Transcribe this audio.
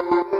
you.